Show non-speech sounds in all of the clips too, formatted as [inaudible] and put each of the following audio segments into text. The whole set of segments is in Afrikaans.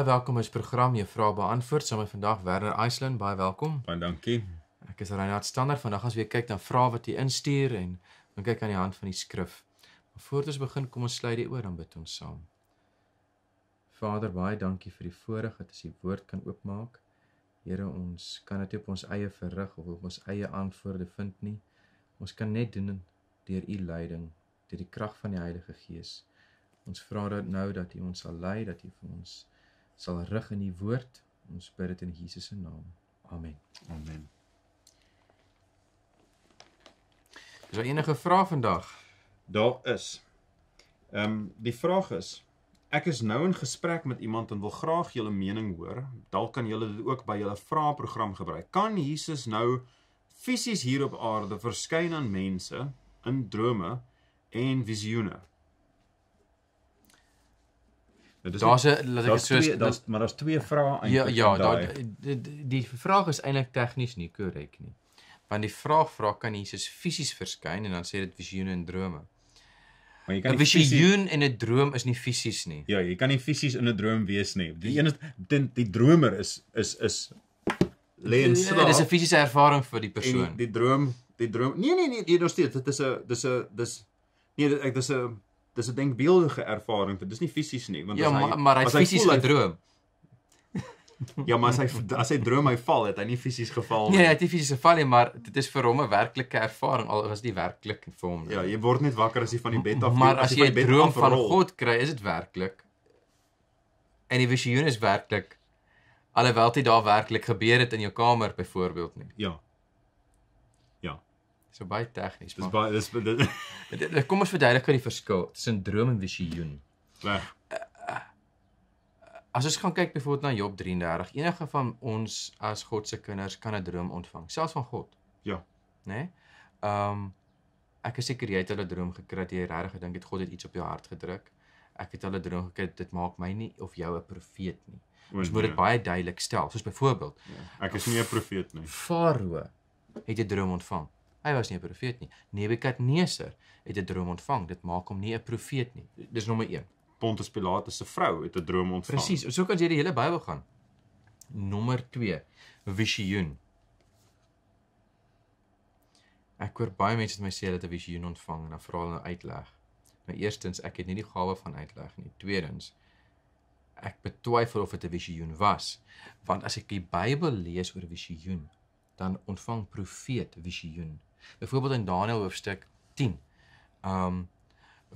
Baie welkom by ons program Juffrou beantwoord. Saam met vandag Werner Iceland, baie welkom. Baie dankie. Ek is Reinhard Standard. Vandag as weer kyk na vrae wat jy instuur en dan kyk aan die hand van die skrif. Maar voordat ons begin, kom ons sluit die oor dan bid ons saam. Vader, baie dankie vir die voorreg dat ons die woord kan oopmaak. Here, ons kan dit op ons eie verrig of op ons eie antwoorde vind nie. Ons kan net doen deur u leiding, deur die krag van die Heilige Gees. Ons vra dat nou dat U ons sal lei, dat U vir ons sal rig in die woord. Ons bid dit in Jesus se naam. Amen. Amen. Is daar enige vrae vandag? Daar is. Ehm um, die vraag is ek is nou in gesprek met iemand en wil graag julle mening hoor. Dalk kan julle dit ook by julle vraeprogram gebruik. Kan Jesus nou fisies hier op aarde verskyn aan mense in drome en visioene? Daar's 'n laat ek dit so daar's maar daar's twee vrae eintlik. Ja ja, daar die, die, die vraag is eintlik tegnies nie korrek nie. Want die vraag vra kan Jesus fisies verskyn en dan sê dit visioene en drome. Maar jy kan 'n visioen en 'n droom is nie fisies nie. Ja, jy kan nie fisies in 'n droom wees nie. Die een is die, die dromer is is is lê in slaap. Ja, dis 'n fisiese ervaring vir die persoon. Die, die droom, die droom. Nee nee nee, jy nog steeds, dit is 'n dis 'n dis nee, ek dis 'n dis 'n denkbeeldige ervaring. Dit is nie fisies nie, want ja, maar, hy, maar hy het fisies gedroom. ja, maar as hy as hy droom hy val, het hy nie fisies geval nie. Nee, hy het nie fisies geval nie, maar dit is vir hom 'n werklike ervaring al was dit werklik vir hom. Ja, jy word net wakker as jy van die bed af Maar as, as jy 'n droom van God kry, is dit werklik. En die visioen is werklik. Alhoewel dit daar werklik gebeur het in jou kamer byvoorbeeld nie. Ja. So baie tegnies, maar. Dis baie dis [laughs] Kom ons verduidelik gou die verskil tussen droom en visioen. Reg. As ons gaan kyk byvoorbeeld na Job 33, enige van ons as God se kinders kan 'n droom ontvang, selfs van God. Ja. Né? Nee? Ehm um, ek is seker jy het hulle droom gekry dat jy regtig gedink het God het iets op jou hart gedruk. Ek het hulle droom gekry dit maak my nie of jou 'n profeet nie. Ons moet dit baie duidelik stel. Soos byvoorbeeld, ja. ek is nie 'n profeet nie. Farao het 'n droom ontvang. Hy was nie 'n profeet nie. Nebukadneser het 'n droom ontvang. Dit maak hom nie 'n profeet nie. Dis nommer 1. Pontius Pilatus se vrou het 'n droom ontvang. Presies. So kan jy die hele Bybel gaan. Nommer 2. Visioen. Ek hoor baie mense het my sê dat 'n visioen ontvang en dan vra hulle nou uitleg. Nou eerstens, ek het nie die gawe van uitleg nie. Tweedens, ek betwyfel of dit 'n visioen was. Want as ek die Bybel lees oor visioen, dan ontvang profeet visioen. Byvoorbeeld in Daniël hoofstuk 10. Um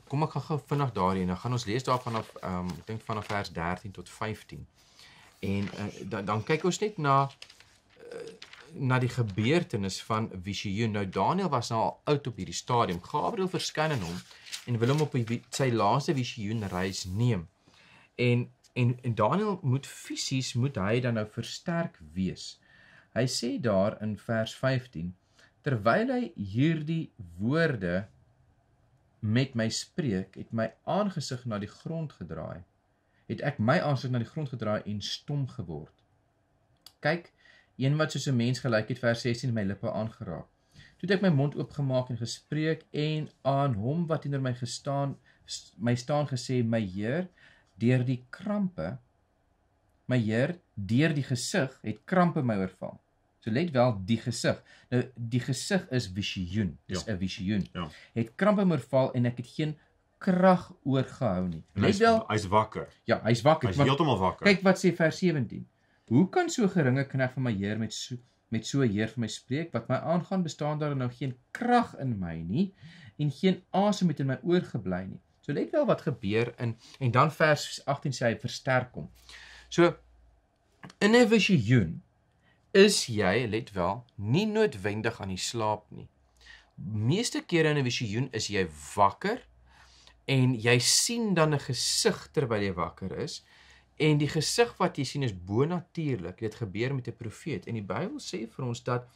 kom ek gou vinnig daarin. Dan gaan ons lees daar vanaf um ek dink vanaf vers 13 tot 15. En uh, dan dan kyk ons net na uh, na die gebeurtenis van visioen. Nou Daniël was nou al oud op hierdie stadium. Gabriël verskyn aan hom en wil hom op die, sy laaste visioen reis neem. En en en Daniël moet fisies moet hy dan nou versterk wees. Hy sê daar in vers 15 terwyl hy hierdie woorde met my spreek, het my aangesig na die grond gedraai. Het ek my aangesig na die grond gedraai en stom geword. Kyk, een wat soos 'n mens gelyk het vers 16 my lippe aangeraak. Toe het ek my mond oopgemaak en gespreek en aan hom wat teenoor my gestaan my staan gesê my Heer deur die krampe my Heer deur die gesig het krampe my oorval. So let wel die gesig. Nou die gesig is visioen. Dis 'n ja. visioen. Ja. Het krampe oorval en ek het geen krag oorgehou nie. Let wel, hy's wakker. Ja, hy's wakker. Hy's heeltemal wakker. Kyk wat sê vers 17. Hoe kan so geringe knegg van my Heer met so met so Heer vir my spreek wat my aangaan bestaan daar nou geen krag in my nie en geen asem het in my oor gebly nie. So let wel wat gebeur in en dan vers 18 sê hy versterk hom. So in 'n visioen is jy, let wel, nie noodwendig aan die slaap nie. Meeste kere in 'n visioen is jy wakker en jy sien dan 'n gesig terwyl jy wakker is en die gesig wat jy sien is bonatuurlik. Dit gebeur met 'n profeet en die Bybel sê vir ons dat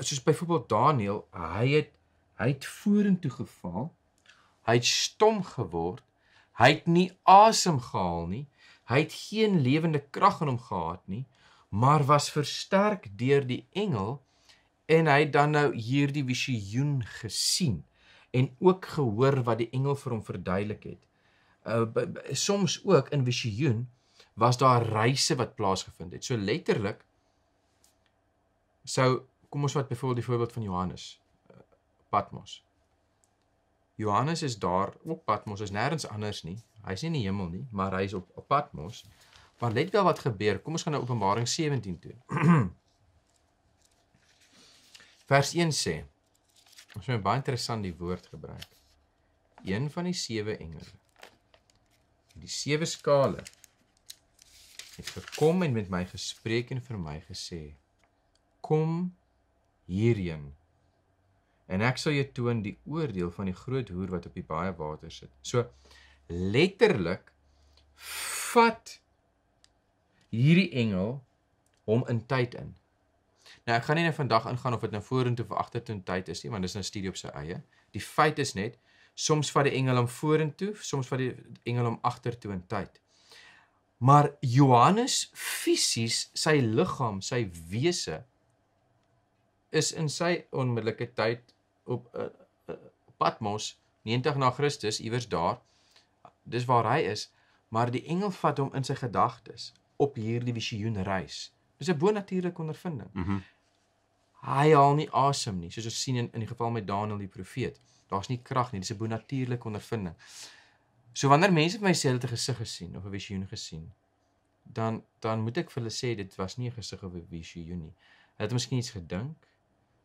soos byvoorbeeld Daniël, hy het hy het vorentoe geval. Hy het stom geword. Hy het nie asem gehaal nie. Hy het geen lewende krag in hom gehad nie maar was versterk deur die engel en hy het dan nou hierdie visioen gesien en ook gehoor wat die engel vir hom verduidelik het. Uh soms ook in visioen was daar reise wat plaasgevind het. So letterlik sou kom ons vat byvoorbeeld die voorbeeld van Johannes uh, Patmos. Johannes is daar op Patmos, is nêrens anders nie. Hy's nie in die hemel nie, maar hy's op, op Patmos. Maar let wel wat gebeur. Kom ons gaan na Openbaring 17 toe. [clears throat] Vers 1 sê Ons moet baie interessant die woord gebruik. Een van die sewe engele. Die sewe skale het gekom en met my gespreek en vir my gesê: Kom hierheen. En ek sal jou toon die oordeel van die groot hoer wat op die baie water sit. So letterlik vat hierdie engel hom in tyd in. Nou ek gaan nie net vandag ingaan of dit nou vorentoe of agtertoe in tyd is nie, want dis 'n studie op sy eie. Die feit is net soms vat die engel hom vorentoe, soms vat die engel hom agtertoe in tyd. Maar Johannes fisies, sy liggaam, sy wese is in sy onmiddellike tyd op uh, uh, Patmos 90 na Christus iewers daar. Dis waar hy is, maar die engel vat hom in sy gedagtes op hierdie visioen reis. Dis 'n bonatuurlike ondervinding. Mm hy haal nie asem nie, soos ons sien in in die geval met Daniël die profeet. Daar's nie krag nie, dis 'n bonatuurlike ondervinding. So wanneer mense vir my sê hulle het 'n gesig gesien of 'n visioen gesien, dan dan moet ek vir hulle sê dit was nie 'n gesig of 'n visioen nie. Hulle het miskien iets gedink.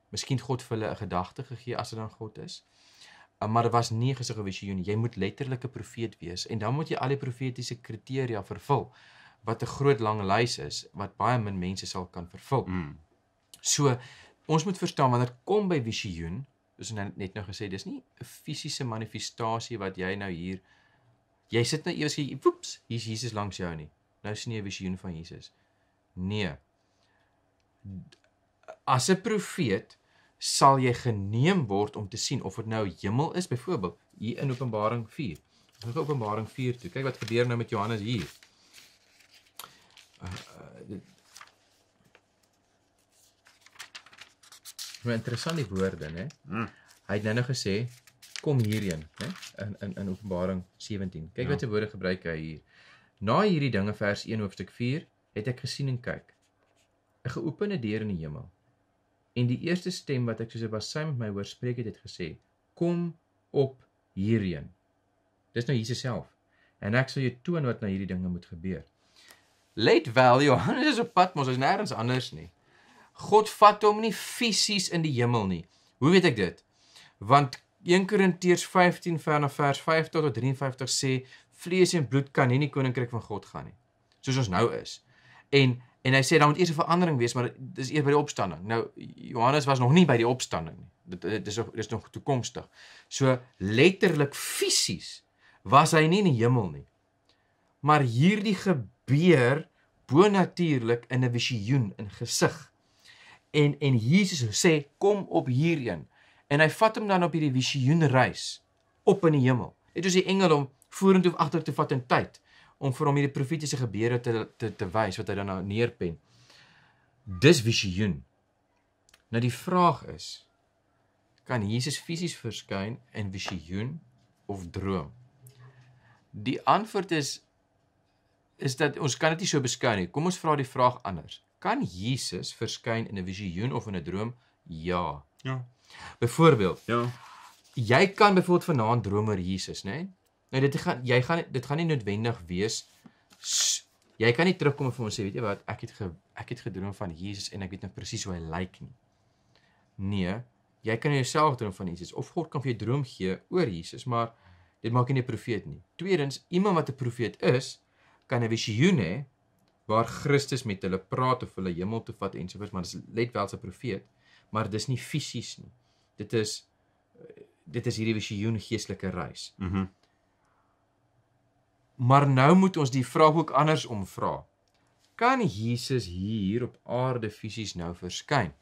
Miskien God vir hulle 'n gedagte gegee as dit dan God is. Uh, maar dit was nie 'n gesig of 'n visioen nie. Jy moet letterlik 'n profeet wees en dan moet jy al die profetiese kriteria vervul wat 'n groot lang lys is wat baie min mense sal kan vervul. Mm. So ons moet verstaan wanneer kom by visioen, soos ek net nou gesê, dis nie 'n fisiese manifestasie wat jy nou hier jy sit nou eers hier, woeps, hier's Jesus langs jou nie. Nou sien jy 'n visioen van Jesus. Nee. As 'n profeet sal jy geneem word om te sien of dit nou hemel is byvoorbeeld hier in Openbaring 4. Ons gaan Openbaring 4 toe. Kyk wat gebeur nou met Johannes hier. Maar interessant die woorde, né? Mm. Hy het nou nou gesê kom hierheen, né? In in in Openbaring 17. Kyk Ja. wat sy woorde gebruik hy hier. Na hierdie dinge vers 1 hoofstuk 4 het ek gesien en kyk 'n geopende deur in die hemel. En die eerste stem wat ek soos 'n bassein met my hoor spreek het, het gesê: "Kom op hierheen." Dis nou Jesus self. En ek sal jou toon wat na hierdie dinge moet gebeur. Let wel, Johannes is op Patmos, is nêrens anders nie. God vat hom nie fisies in die hemel nie. Hoe weet ek dit? Want 1 Korintiërs 15 vanaf vers 5 tot 53 sê vlees en bloed kan nie in die koninkryk van God gaan nie. Soos ons nou is. En en hy sê daar moet eers 'n verandering wees, maar dis eers by die opstanding. Nou Johannes was nog nie by die opstanding nie. Dit dit is nog dis nog toekomstig. So letterlik fisies was hy nie in die hemel nie. Maar hierdie gebeur bonatuurlik in 'n visioen in gesig. En en Jesus sê kom op hierheen. En hy vat hom dan op hierdie visioen reis op in die hemel. Dit is die engel om vorentoe of agter te vat in tyd om vir hom hierdie profetiese gebeure te te te wys wat hy dan nou neerpen. Dis visioen. Nou die vraag is kan Jesus fisies verskyn in visioen of droom? Die antwoord is is dat ons kan dit nie so beskou nie. Kom ons vra die vraag anders. Kan Jesus verskyn in 'n visioen of in 'n droom? Ja. Ja. Byvoorbeeld, Ja. jy kan byvoorbeeld vanaand droom oor Jesus, né? Nee? Nou dit gaan jy gaan dit gaan nie noodwendig wees jy kan nie terugkom en vir ons sê, weet jy wat, ek het ge, ek het gedroom van Jesus en ek weet nou presies hoe hy lyk nie. Nee, jy kan jouself droom van Jesus of God kan vir jou droom gee oor Jesus, maar dit maak nie 'n profeet nie. Tweedens, iemand wat 'n profeet is, kan 'n visioen hê waar Christus met hulle praat of hulle hemel toe vat ensovoorts, maar dis let wel 'n profeet, maar dis nie fisies nie. Dit is dit is hierdie visioen geestelike reis. Mhm. Mm Maar nou moet ons die vraag ook andersom vra. Kan Jesus hier op aarde fisies nou verskyn?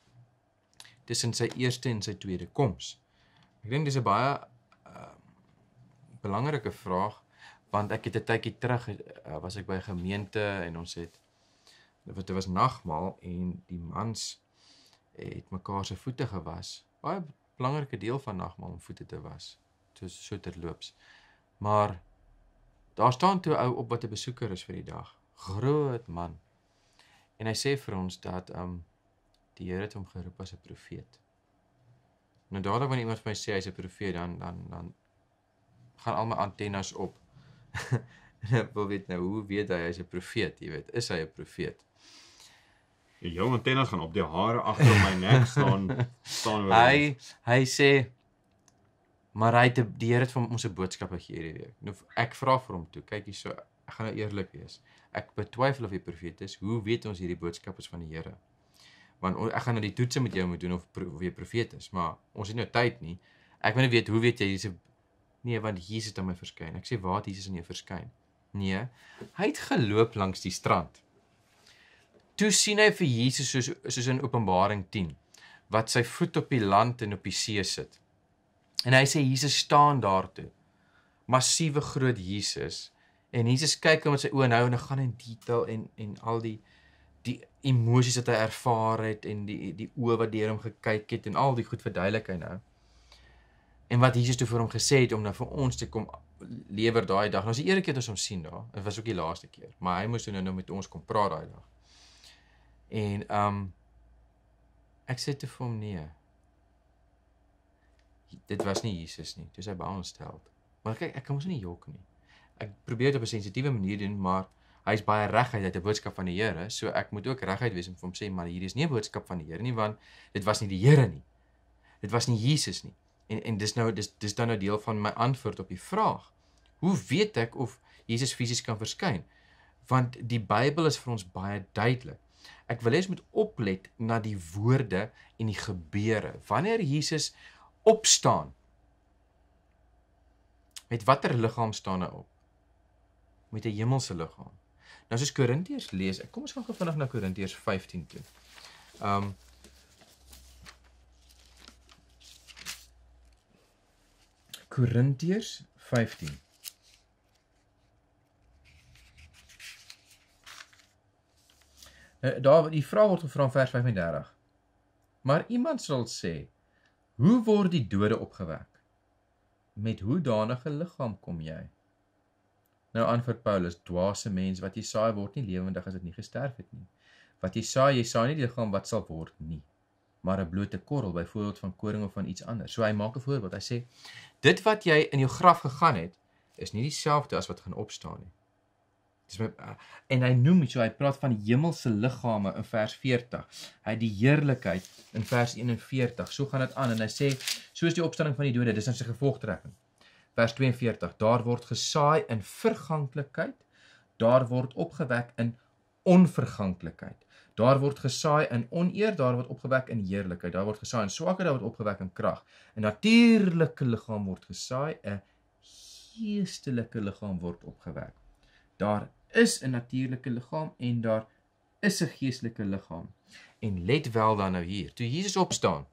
Tussen sy eerste en sy tweede koms. Ek dink dis 'n baie uh, belangrike vraag want ek het 'n tydjie terug uh, was ek by 'n gemeente en ons het dit was nagmaal en die mans het mekaar se voete gewas. Baie belangrike deel van nagmaal om voete te was. So so terloops. Maar daar staan toe ou op wat 'n besoeker is vir die dag. Groot man. En hy sê vir ons dat um die Here het hom geroep as 'n profeet. Nou dadelik wanneer iemand vir my sê hy's 'n profeet, dan dan dan gaan al my antennes op. Ek wil weet nou hoe weet hy hy's 'n profeet, jy weet, is hy 'n profeet? Die jong antennes gaan op die hare agter my nek staan [laughs] staan oor. Hy hy sê maar hy het 'n- die Here het vir ons 'n boodskap gegee hierdie week. Nou ek vra vir hom toe, kyk hierso, ek gaan nou eerlik wees. Ek betwyfel of hy profeet is. Hoe weet ons hierdie boodskap is van die Here? Want on, ek gaan nou die toetse met jou moet doen of of jy profeet is, maar ons het nou tyd nie. Ek wil net weet hoe weet jy hier's 'n Nee, want Jesus het aan my verskyn. Ek sê waar het Jesus aan jou verskyn? Nee, hy het geloop langs die strand. Toe sien hy vir Jesus soos soos in Openbaring 10 wat sy voet op die land en op die see sit. En hy sê Jesus staan daar toe. Massiewe groot Jesus en Jesus kyk hom met sy oë nou en hy gaan in detail en en al die die emosies wat hy ervaar het en die die oë wat deur hom gekyk het en al die goed verduidelik hy nou. En wat Jesus toe vir hom gesê het om nou vir ons te kom lewer daai dag. Nou is die eerste keer dat ons hom sien daar. Dit was ook die laaste keer, maar hy moes toe nou, nou met ons kom praat daai dag. En um ek sê te vir hom nee. Dit was nie Jesus nie. Dis hy by ons stel. Maar kyk, ek kan mos nie jok nie. Ek probeer dit op 'n sensitiewe manier doen, maar hy's baie reguit uit 'n boodskap van die Here, so ek moet ook reguit wees om vir hom sê maar hierdie is nie 'n boodskap van die Here nie, want dit was nie die Here nie. Dit was nie Jesus nie. En en dis nou dis dis dan nou deel van my antwoord op die vraag. Hoe weet ek of Jesus fisies kan verskyn? Want die Bybel is vir ons baie duidelik. Ek wil hê ons moet oplet na die woorde en die gebeure. Wanneer Jesus opstaan, met watter liggaam staan hy op? Met 'n hemelse liggaam. Nou as ons Korintiërs lees, kom ons gaan gou vinnig na Korintiërs 15 toe. Um Korintiërs 15 Nou daar die vraag word gevra in vers 35. Maar iemand sal sê: "Hoe word die dode opgewek? Met hoe danige liggaam kom jy?" Nou antwoord Paulus: "Dwaase mens, wat jy saai word nie lewendig as dit nie gesterf het nie. Wat jy saai, jy saai nie die liggaam wat sal word nie, maar 'n blote korrel, byvoorbeeld van koring of van iets anders." So hy maak 'n voorbeeld. Hy sê: "Dit wat jy in jou graf gegaan het, is nie dieselfde as wat gaan opstaan nie." Dis my uh, en hy noem so hy praat van die hemelse liggame in vers 40. Hy die heerlikheid in vers 41. So gaan dit aan en hy sê soos die opstanding van die dode, dis in sy gevolgtrekking. Vers 42. Daar word gesaai in verganklikheid, daar word opgewek in onverganklikheid. Daar word gesaai in oneer, daar word opgewek in heerlikheid. Daar word gesaai in swakheid, daar word opgewek in krag. 'n Natuurlike liggaam word gesaai, 'n geestelike liggaam word opgewek. Daar is 'n natuurlike liggaam en daar is 'n geestelike liggaam. En let wel dan nou hier, toe Jesus opstaan.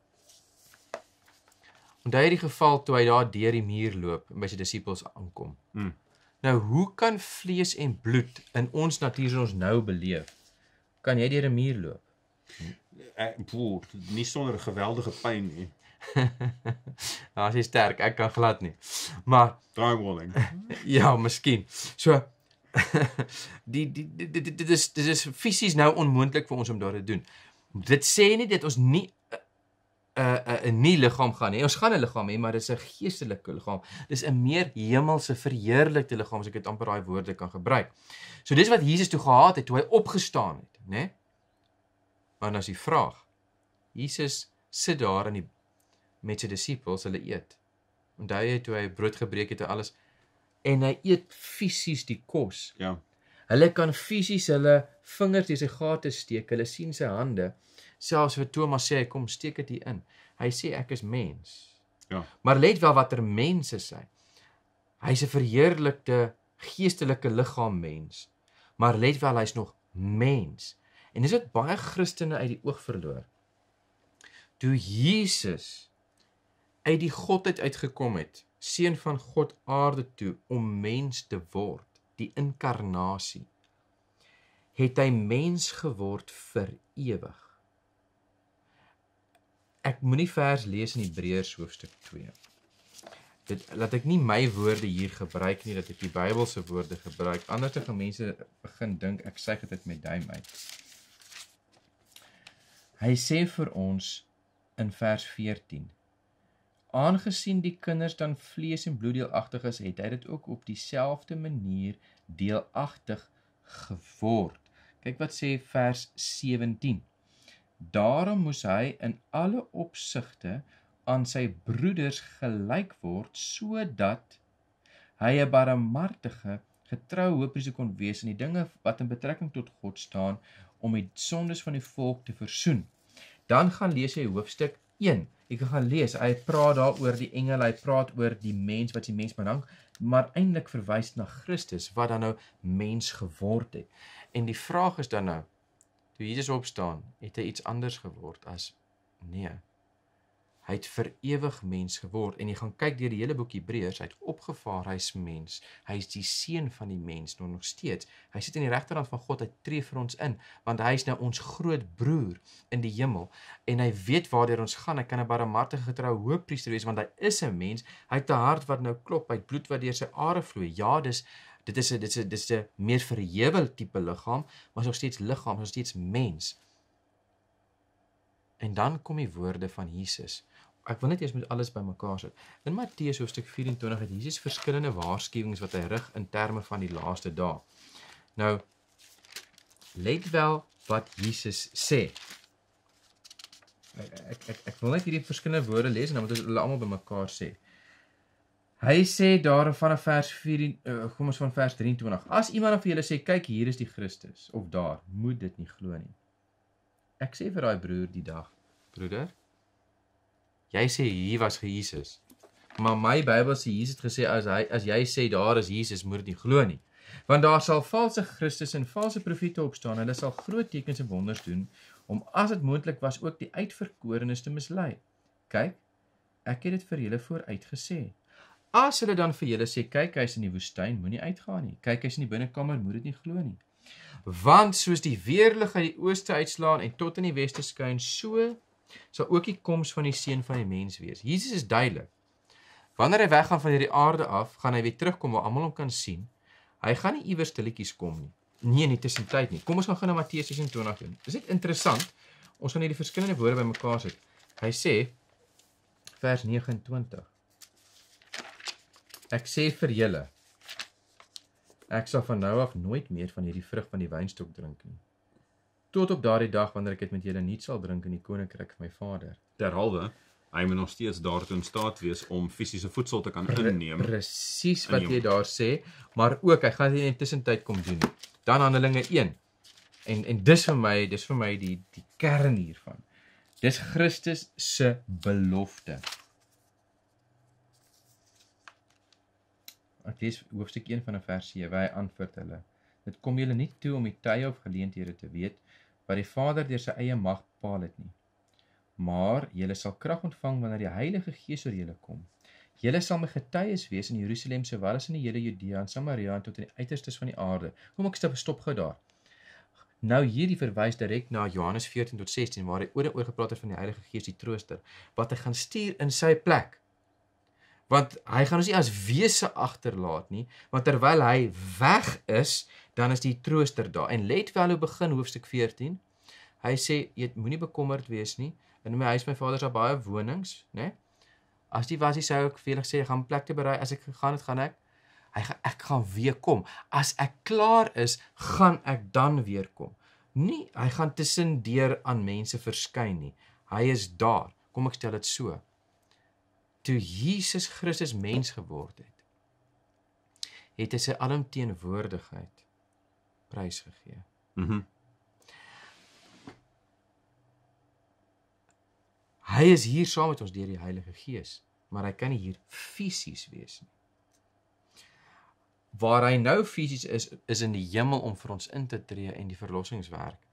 Onthou jy die geval toe hy daar deur die muur loop en by sy disippels aankom. Hmm. Nou, hoe kan vlees en bloed in ons natuur ons nou beleef? Kan jy deur 'n muur loop? Ek poel, nie sonder geweldige pyn nie. [laughs] As jy sterk, ek kan glad nie. Maar Drywalling. [laughs] ja, miskien. So [laughs] die die dit is dit is fisies nou onmoontlik vir ons om daar te doen. Dit sê nie dat ons nie 'n 'n 'n nie liggaam gaan hê. Ons gaan 'n liggaam hê, maar dit is 'n geestelike liggaam. Dis 'n meer hemelse verheerlikte liggaam as ek dit amper daai woorde kan gebruik. So dis wat Jesus toe gehad het toe hy opgestaan het, né? Nee? Maar nou is die vraag. Jesus sit daar in die met sy disippels, hulle eet. Onthou jy toe hy brood gebreek het en alles en hy eet fisies die kos. Ja. Hulle kan fisies hulle vingers deur sy gate steek. Hulle sien sy hande. Selfs vir Thomas sê hy kom steek dit hier in. Hy sê ek is mens. Ja. Maar let wel watter mens is hy. Hy's 'n verheerlikte geestelike liggaam mens. Maar let wel hy's nog mens. En dis wat baie Christene uit die oog verloor. Toe Jesus uit die godheid uitgekom het, seun van God aarde toe om mens te word, die inkarnasie, het hy mens geword vir ewig. Ek moenie vers lees in Hebreërs hoofstuk 2. Dit laat ek nie my woorde hier gebruik nie, dat ek die Bybelse woorde gebruik. Anders te gaan mense begin dink ek sê dit met duim uit. Hy sê vir ons in vers 14 Aangesien die kinders dan vlees en bloed deelagtig is, het hy dit ook op dieselfde manier deelagtig geword. Kyk wat sê vers 17. Daarom moes hy in alle opsigte aan sy broeders gelyk word sodat hy 'n barmhartige, getroue hoofpriester kon wees in die dinge wat in betrekking tot God staan om die sondes van die volk te versoen. Dan gaan lees hy hoofstuk 1 Ek gaan lees. Hy praat daaroor die engele, hy praat oor die mens wat die mens bedank, maar eintlik verwys na Christus wat dan nou mens geword het. En die vraag is dan nou, toe Jesus opstaan, het hy iets anders geword as nee. Hy het vir ewig mens geword en jy gaan kyk deur die hele boek Hebreërs, hy het opgevaar hy's mens. Hy is die seun van die mens nog nog steeds. Hy sit aan die regterkant van God, hy tree vir ons in, want hy is nou ons groot broer in die hemel en hy weet waartoe ons gaan. Hy kan 'n barmhartige getroue hoofpriester wees want hy is 'n mens. Hy het 'n hart wat nou klop, hy het bloed wat deur sy are vloei. Ja, dis dit is 'n dit is 'n dit is 'n meer verhewe tipe liggaam, maar nog steeds liggaam, nog steeds mens. En dan kom die woorde van Jesus ek wil net eers met alles bymekaar sit. In Matteus hoofstuk 24 het Jesus verskillende waarskuwings wat hy rig in terme van die laaste dae. Nou let wel wat Jesus sê. Ek ek ek, ek wil net hierdie verskillende woorde lees en dan moet ons hulle almal bymekaar sê. Hy sê daar van vers 4 uh, eh, kom ons van vers 23. As iemand van julle sê kyk hier is die Christus of daar, moet dit nie glo nie. Ek sê vir daai broer die dag, broeder, Jy sê hier was Jesus. Maar my Bybel sê Jesus het gesê as hy as jy sê daar is Jesus, moet dit nie glo nie. Want daar sal valse Christus en valse profete opstaan. Hulle sal groot tekens en wonders doen om as dit moontlik was ook die uitverkorenes te mislei. Kyk, ek het dit vir julle vooruit gesê. As hulle dan vir julle sê kyk hy's in die woestyn, moenie uitgaan nie. Kyk hy's in die binnekamer, moet dit nie glo nie. Want soos die weerlig uit die ooste uitslaan en tot in die weste skyn, so sal ook die koms van die seun van die mens wees. Jesus is duidelik. Wanneer hy weggaan van hierdie aarde af, gaan hy weer terugkom waar almal hom kan sien. Hy gaan nie iewers stilletjies kom nie. Nee, nie tussentyd nie. Kom ons gaan gou na Matteus 26 doen. Dis net interessant. Ons gaan hierdie verskillende woorde bymekaar sit. Hy sê vers 29. Ek sê vir julle ek sal van nou af nooit meer van hierdie vrug van die wynstok drink nie tot op daardie dag wanneer ek dit met julle nuut sal drink in die koninkryk van my Vader. Derhalwe, hy moet nog steeds daartoe in staat wees om fisiese voedsel te kan inneem. Presies wat jy daar sê, maar ook hy gaan dit in die tussentyd kom doen. Dan Handelinge 1. En en dis vir my, dis vir my die die kern hiervan. Dis Christus se belofte. Ek lees hoofstuk 1 van vers 7. Hy antwoord hulle: Dit kom julle nie toe om die tye of geleenthede te weet wat die Vader deur sy eie mag bepaal het nie. Maar julle sal krag ontvang wanneer die Heilige Gees oor julle kom. Julle sal my getuies wees in Jerusalem sowel as in die hele Judea en Samaria en tot in die uiterstes van die aarde. Kom ek stop stop gou daar. Nou hierdie verwys direk na Johannes 14 tot 16 waar hy oor en oor gepraat het van die Heilige Gees die trooster wat hy gaan stuur in sy plek. Want hy gaan ons nie as wese agterlaat nie, want terwyl hy weg is, dan is die trooster daar. En let wel hoe begin hoofstuk 14. Hy sê jy moenie bekommerd wees nie. In my huis my vader se baie wonings, né? As die was hy sou ek vir gesê gaan plek te berei as ek gegaan het gaan ek hy gaan ek gaan weer kom. As ek klaar is, gaan ek dan weer kom. Nie hy gaan tussen deur aan mense verskyn nie. Hy is daar. Kom ek stel dit so. Toe Jesus Christus mens geword het, het hy sy alomteenwoordigheid prys gegee. Mhm. Mm hy is hier saam met ons deur die Heilige Gees, maar hy kan nie hier fisies wees nie. Waar hy nou fisies is, is in die hemel om vir ons in te tree en die verlossingswerk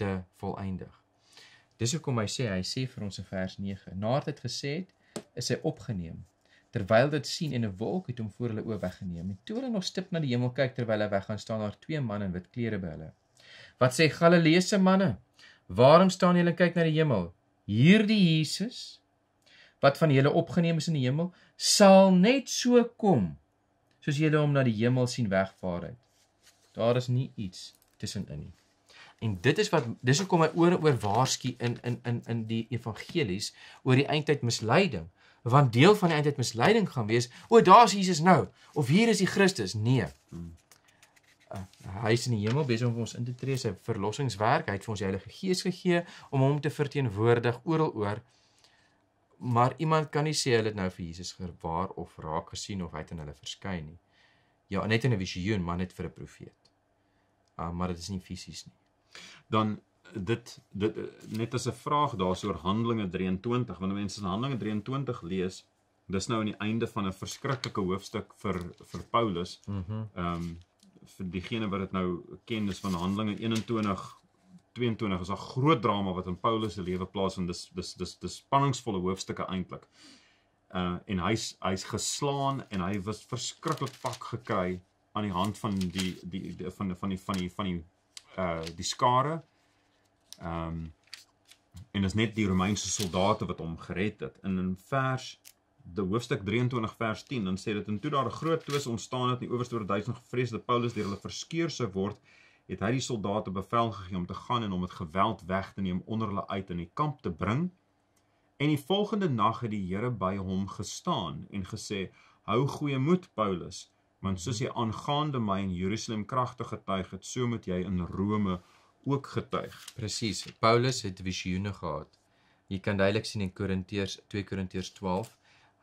te volëindig. Dis hoekom hy sê, hy sê vir ons in vers 9, nadat hy gesê het, is hy opgeneem terwyl dit sien en 'n wolk het hom voor hulle oë weggeneem. En toe hulle nog stip na die hemel kyk terwyl hy weggaan, staan daar twee manne in wit klere by hulle. Wat sê Galileese manne? Waarom staan julle kyk na die hemel? Hierdie Jesus wat van julle opgeneem is in die hemel, sal net so kom soos julle hom na die hemel sien wegvaar het. Daar is nie iets tussenin nie. En dit is wat dis hoekom hy oor oor waarsku in in in in die evangelies oor die eindtyd misleiding. Want deel van die eindtyd misleiding gaan wees, o, daar's Jesus nou of hier is die Christus. Nee. Uh, hy is in die hemel besig om ons in te tree sy verlossingswerk. Hy het vir ons die Heilige Gees gegee om hom te verteenwoordig oral oor. Maar iemand kan nie sê hulle het nou vir Jesus gewaar of raak gesien of hy het aan hulle verskyn nie. Ja, net in 'n visioen, maar net vir 'n profeet. Uh, maar dit is nie fisies nie dan dit dit net as 'n vraag daaroor Handelinge 23 wanneer mense in Handelinge 23 lees dis nou aan die einde van 'n verskriklike hoofstuk vir vir Paulus. Mhm. Mm ehm um, vir diegene wat dit nou ken dis van Handelinge 21 22 is 'n groot drama wat in Paulus se lewe plaasvind. Dis dis dis dis spanningsvolle hoofstukke eintlik. Uh en hy's hy's geslaan en hy was verskriklik pak gekry aan die hand van die die, die van van die van die van die uh die skare. Ehm um, en dit is net die Romeinse soldate wat hom gered het. En in vers die hoofstuk 23 vers 10 dan sê dit en toe daar 'n groot twis ontstaan het en die owerste oor duisend gevrees dat Paulus deur hulle verskeur sou word, het hy die soldate bevel gegee om te gaan en om met geweld weg te neem onder hulle uit in die kamp te bring. En die volgende nag het die Here by hom gestaan en gesê: "Hou goeie moed, Paulus." want soos jy aangaande my in Jerusalem kragtig getuig het, so moet jy in Rome ook getuig. Presies. Paulus het visioene gehad. Jy kan duidelik sien in Korintiërs 2 Korintiërs 12,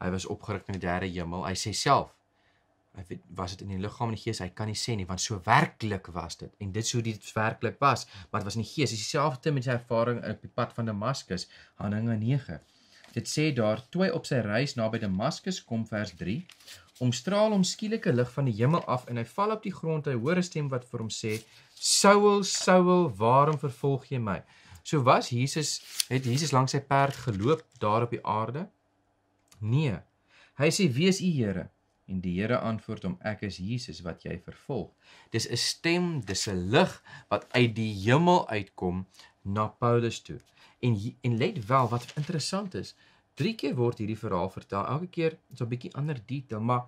hy was opgerig in die derde hemel. Hy sê self Hy weet was dit in die liggaam en die gees, hy kan nie sê nie want so werklik was dit. En dit sou dit werklik was, maar dit was in die gees. Dis dieselfde met sy ervaring op die pad van Damaskus, Handelinge 9. Dit sê daar toe hy op sy reis naby Damaskus kom vers omstraal hom skielike lig van die hemel af en hy val op die grond. Hy hoor 'n stem wat vir hom sê Saul Saul waarom vervolg jy my? So was Jesus het Jesus langs sy perd geloop daar op die aarde? Nee. Hy sê wie is u Here. En die Here antwoord hom ek is Jesus wat jy vervolg. Dis 'n stem dis 'n lig wat uit die hemel uitkom na Paulus toe en en let wel wat interessant is Drie keer word hierdie verhaal vertel. Elke keer is 'n bietjie ander detail, maar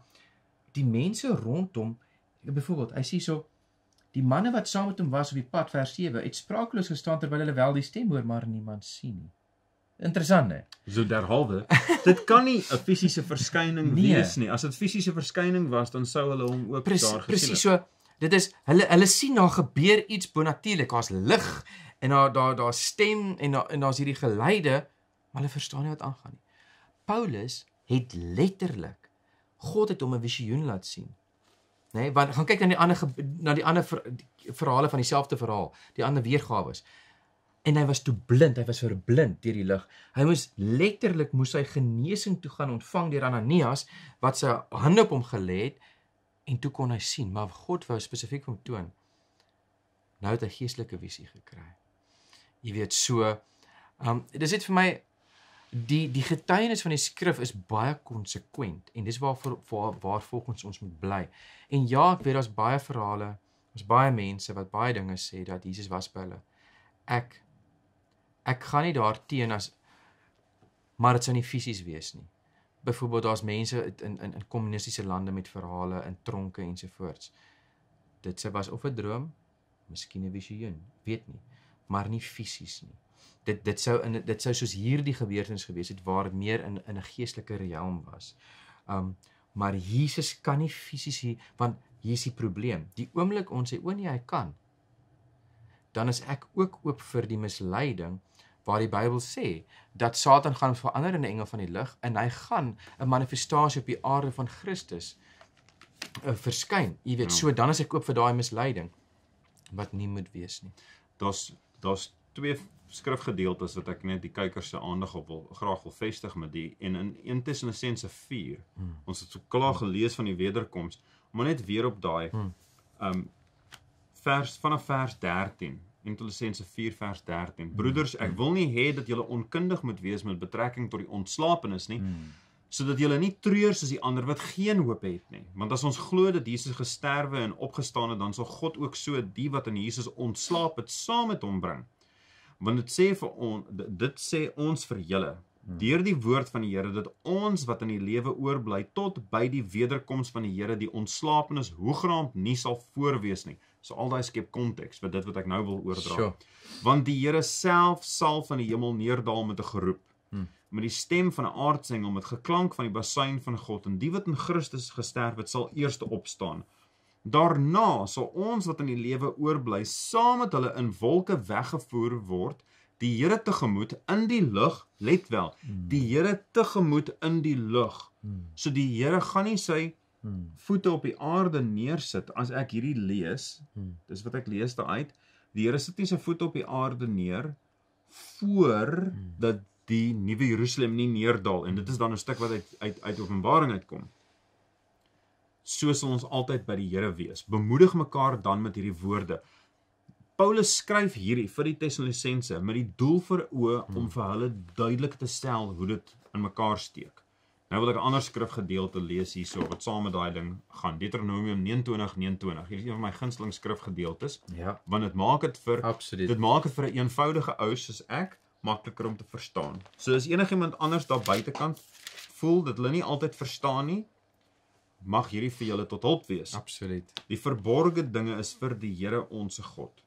die mense rondom, byvoorbeeld, hy sê so die manne wat saam met hom was op die pad vers 7, het spraakloos gestaan terwyl hulle wel die stem hoor, maar niemand sien nie. Interessant hè. So derhalwe, dit kan nie 'n fisiese verskyning nee. wees nie. As dit fisiese verskyning was, dan sou hulle hom ook precies, daar gesien het. Presies so. Dit is hulle hulle sien daar gebeur iets bonatuurlik. Daar's lig en daar daar daar stem en daar en daar's hierdie geluide, maar hulle verstaan nie wat aangaan nie. Paulus het letterlik God het hom 'n visioen laat sien. Nê, nee, want gaan kyk na die ander na die ander ver, verhale van dieselfde verhaal, die ander weergawe is. En hy was toe blind, hy was verblind deur die lig. Hy moes letterlik moes hy genesing toe gaan ontvang deur Ananias wat sy hande op hom gelê het en toe kon hy sien, maar God wou spesifiek hom toon. Nou het hy geestelike visie gekry. Jy weet so, ehm um, dis dit vir my die die getuienis van die skrif is baie konsekwent en dis waarvoor waar, waar volgens ons moet bly. En ja, ek weet daar's baie verhale, daar's baie mense wat baie dinge sê dat Jesus was by hulle. Ek ek gaan nie daarteen as maar dit sou nie fisies wees nie. Byvoorbeeld daar's mense in in in kommunistiese lande met verhale in tronke ensovoorts. Dit sê was of 'n droom, miskien 'n visioen, weet nie, maar nie fisies nie dit dit sou in dit sou soos hierdie gebeurtenis gewees het waar dit meer in in 'n geestelike realm was. Um maar Jesus kan nie fisies hier want hier is die probleem. Die oomblik ons sê o nee hy kan dan is ek ook oop vir die misleiding waar die Bybel sê dat Satan gaan verander in 'n engel van die lig en hy gaan 'n manifestasie op die aarde van Christus uh, verskyn. Jy weet, ja. so dan is ek oop vir daai misleiding wat nie moet wees nie. Daar's daar's twee skrifgedeeltes wat ek net die kykers se aandag op wil graag wil vestig met die en in 1 Tessalonisense 4. Hmm. Ons het so klaar gelees van die wederkoms, maar net weer op daai hmm. um vers vanaf vers 13. 1 Tessalonisense 4 vers 13. Hmm. Broeders, ek hmm. wil nie hê dat julle onkundig moet wees met betrekking tot die ontslapenis nie. Hmm sodat julle nie treur soos die ander wat geen hoop het nie. Want as ons glo dat Jesus gesterwe en opgestaan het, dan sal God ook so die wat in Jesus ontslaap het saam met hom bring want dit sê vir ons dit sê ons vir julle deur die woord van die Here dat ons wat in die lewe oorbly tot by die wederkoms van die Here die ontslapenis hoegenaamd nie sal voorwees nie. So al daai skep konteks vir dit wat ek nou wil oordra. Sure. Want die Here self sal van die hemel neerdal met 'n geroep. Hmm. Met die stem van 'n aardsengel met geklank van die basuin van God en die wat in Christus gesterf het sal eers opstaan. Daarna sal ons wat in die lewe oorbly saam met hulle in wolke weggevoer word die Here tegemoet in die lug, let wel, die Here tegemoet in die lug. So die Here gaan nie sy voete op die aarde neersit as ek hierdie lees. Dis wat ek lees daaruit. Die Here sit nie sy voete op die aarde neer voor dat die nuwe Jerusalem nie neerdal en dit is dan 'n stuk wat uit uit uit Openbaring uitkom. So sal ons altyd by die Here wees. Bemoedig mekaar dan met hierdie woorde. Paulus skryf hierdie vir die Tessalonisense met die doel vir oë om vir hulle duidelik te stel hoe dit in mekaar steek. Nou wil ek 'n ander skrifgedeelte lees hierso wat saam met daai ding gaan. Deuteronomium 29:29. Hierdie is een van my gunsteling skrifgedeeltes Ja, want dit maak dit vir absoluut. dit maak dit vir 'n eenvoudige ou soos ek makliker om te verstaan. So as enigiemand anders daar buitekant voel dat hulle nie altyd verstaan nie, mag hierdie vir julle tot hulp wees. Absoluut. Die verborgde dinge is vir die Here ons God.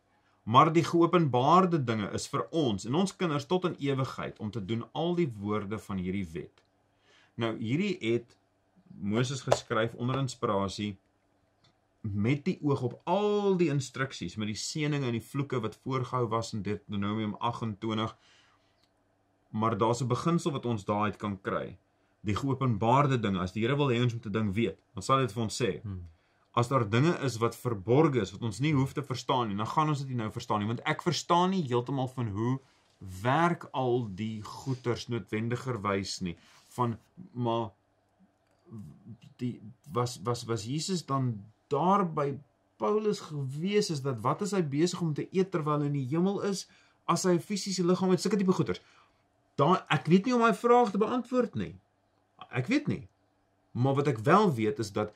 Maar die geopenbaarde dinge is vir ons en ons kinders tot in ewigheid om te doen al die woorde van hierdie wet. Nou hierdie het Moses geskryf onder inspirasie met die oog op al die instruksies met die seëninge en die vloeke wat voorgehou was in Deuteronomium 28. Maar daar's 'n beginsel wat ons daaruit kan kry. Die geopenbaarde dinge, as die Here wil hê ons moet 'n ding weet, dan sal hy dit vir ons sê. Hmm. As daar dinge is wat verborge is wat ons nie hoef te verstaan nie, dan gaan ons dit nie nou verstaan nie, want ek verstaan nie heeltemal van hoe werk al die goeters noodwendigerwys nie van maar die was was was Jesus dan daar by Paulus gewees is dat wat is hy besig om te eet terwyl hy in die hemel is as hy 'n fisiese liggaam het sulke tipe goeters. Daar ek weet nie om daai vraag te beantwoord nie. Ek weet nie. Maar wat ek wel weet is dat